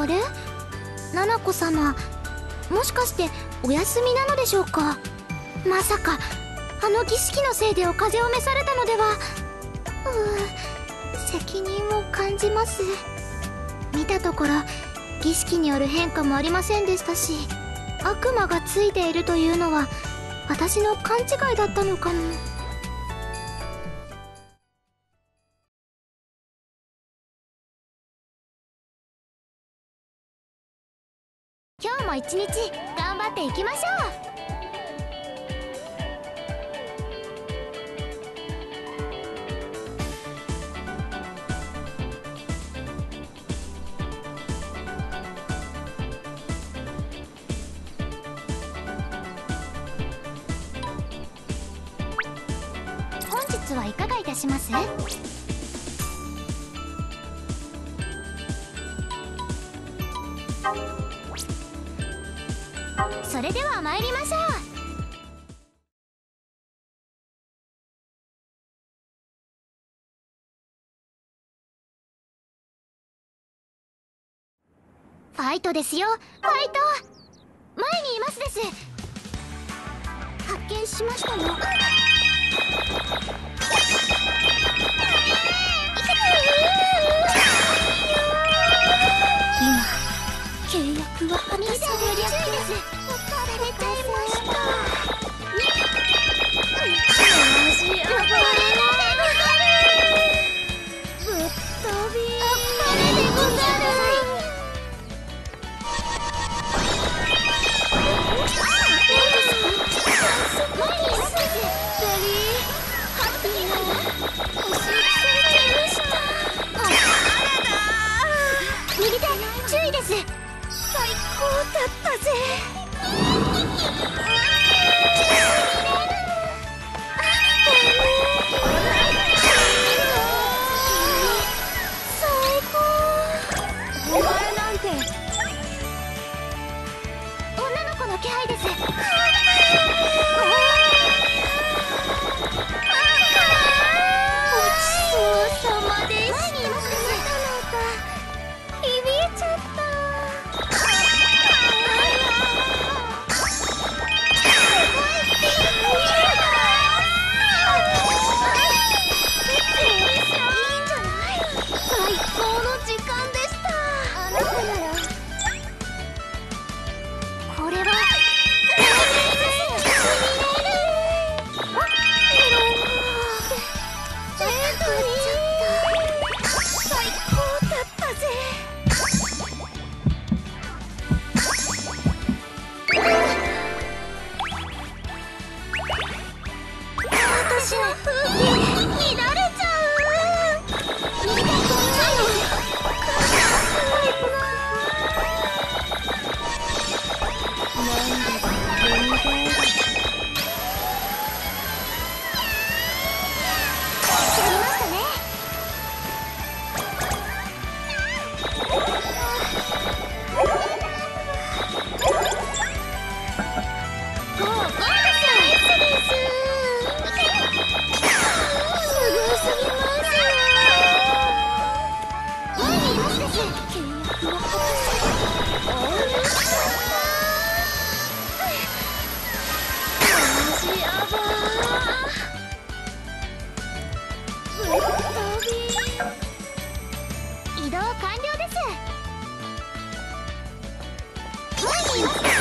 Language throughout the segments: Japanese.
あれ奈々子様もしかしてお休みなのでしょうか？まさかあの儀式のせいでお風邪を召されたのでは？うー責任を感じます。見たところ儀式による変化もありませんでしたし悪魔がついているというのは私の勘違いだったのかも。今日も一日頑張っていきましょう。本日はいかがいたします？それでは参りましょう。ファイトですよ。ファイト。前にいますです。発見しましたよ。今契約は果たされですされちゃいましたよしやばいぶっ飛びあっぱれでござる。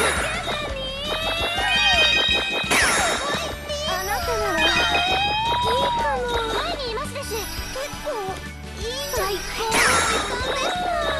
いいいかも前にいますです。結構いい最高の時間でし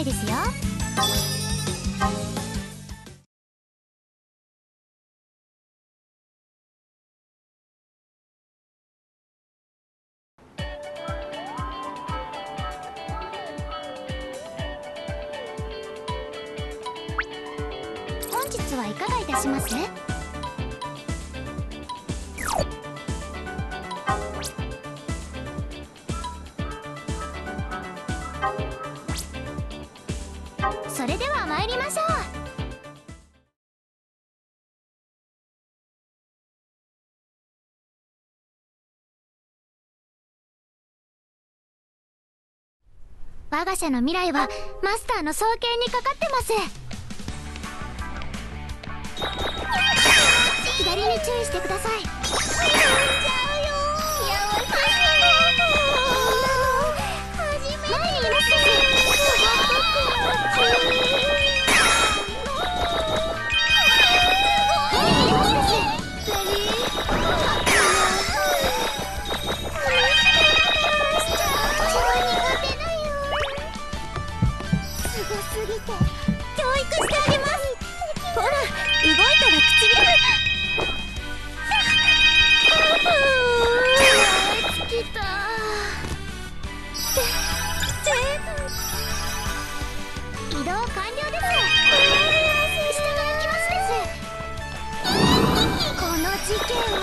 いですよ。我が社の未来はマスターの双剣にかかってます。左に注意してくださいすぎて教育してあげます。ほら動いたら唇移動完了でまこの事件は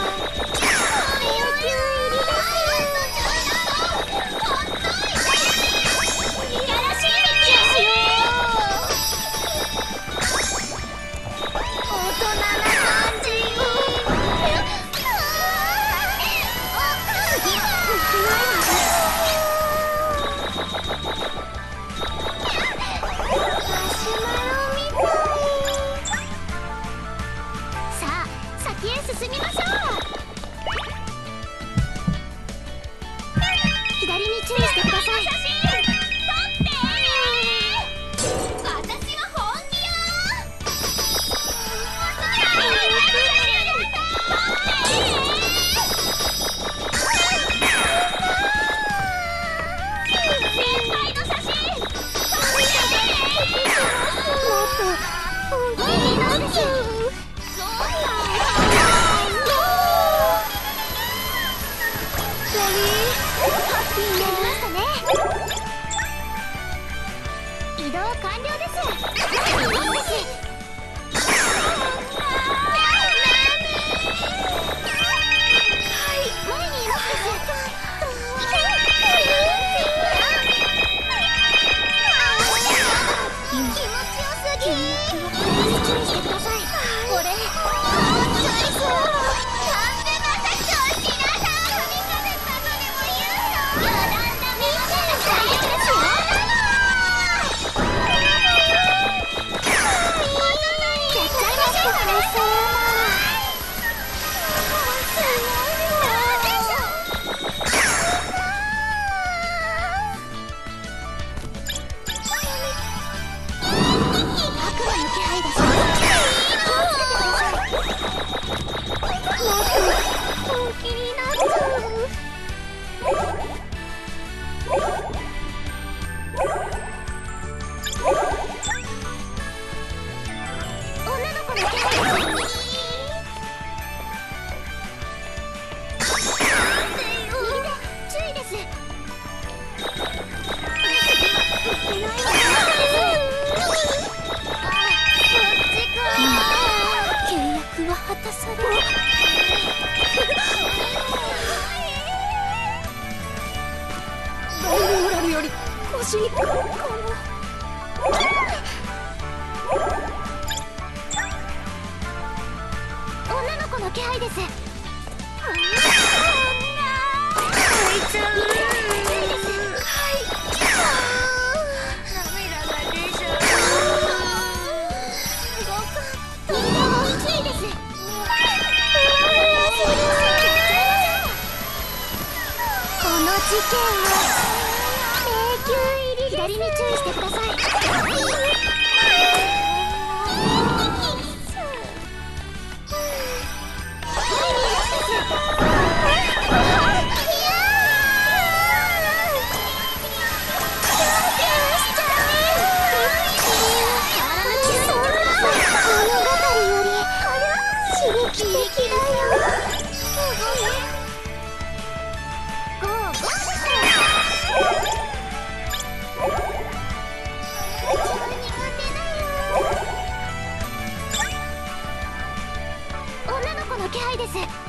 気配です。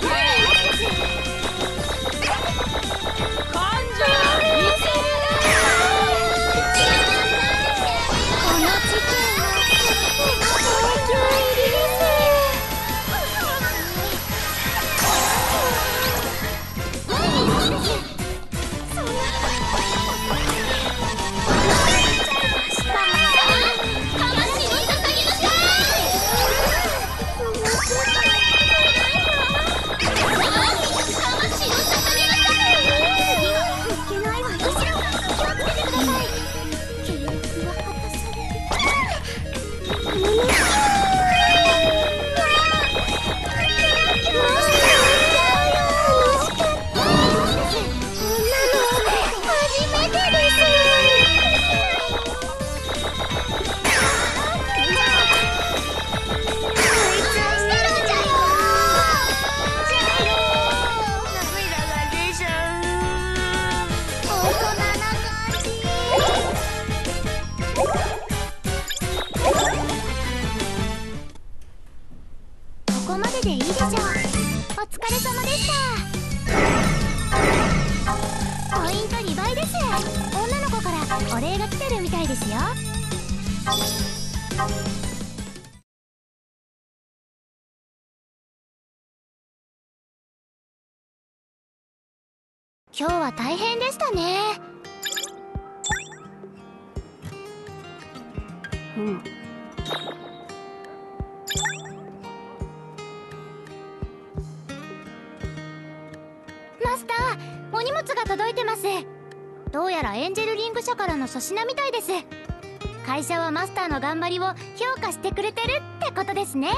Yeah! ですよ。今日は大変でしたね。うん。マスターお荷物が届いてますどうやらエンジェルリング社からの粗品みたいです。会社はマスターの頑張りを評価してくれてるってことですね。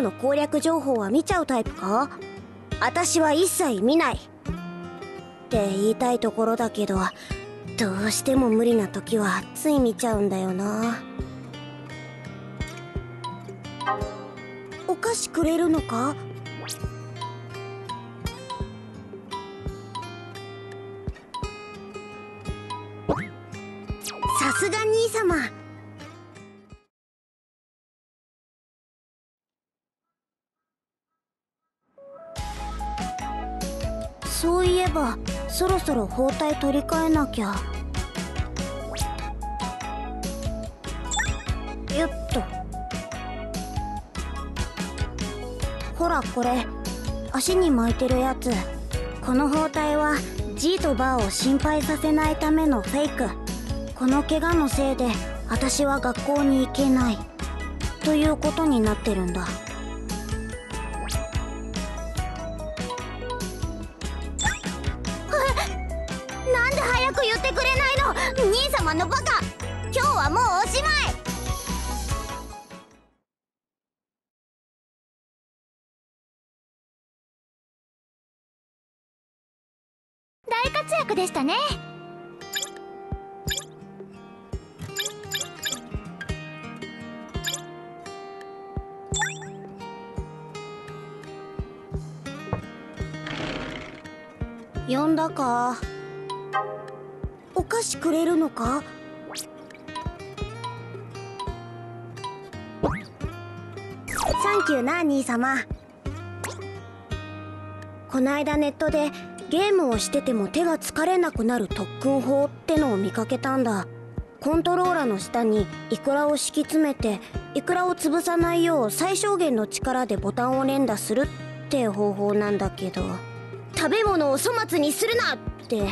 の攻略情報は見ちゃうタイプか？私は一切見ない。って言いたいところだけどどうしても無理な時はつい見ちゃうんだよな。お菓子くれるのか？さすが兄様。ろそろ包帯取り替えなきゃ。よっと。ほらこれ。足に巻いてるやつ。この包帯は G とバーを心配させないためのフェイク。この怪我のせいで私は学校に行けない。ということになってるんだ。ってくれないの兄様のバカ今日はもうおしまい。大活躍でしたね。呼んだか。お菓子くれるのか？サンキューな兄様。こないだネットでゲームをしてても手が疲れなくなる特訓法ってのを見かけたんだ。コントローラの下にイクラを敷き詰めてイクラを潰さないよう最小限の力でボタンを連打するって方法なんだけど。食べ物を粗末にするなって。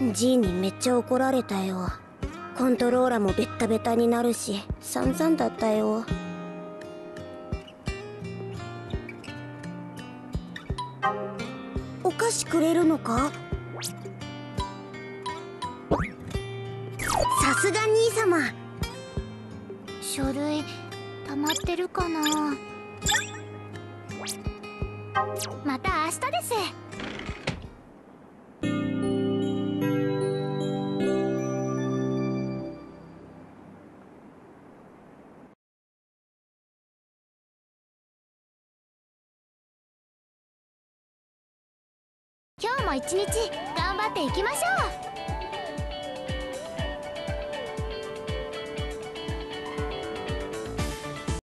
G にめっちゃ怒られたよ。コントローラーもベッタベタになるし散々だったよ。お菓子くれるのか？さすが兄様。書類溜まってるかな？また明日です。一日頑張っていきましょう。